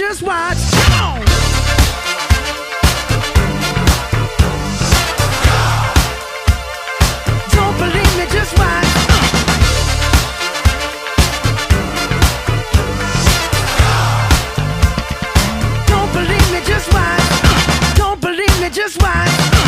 just watch. Don't believe me, just watch. Don't believe me, just watch. Don't believe me, just watch.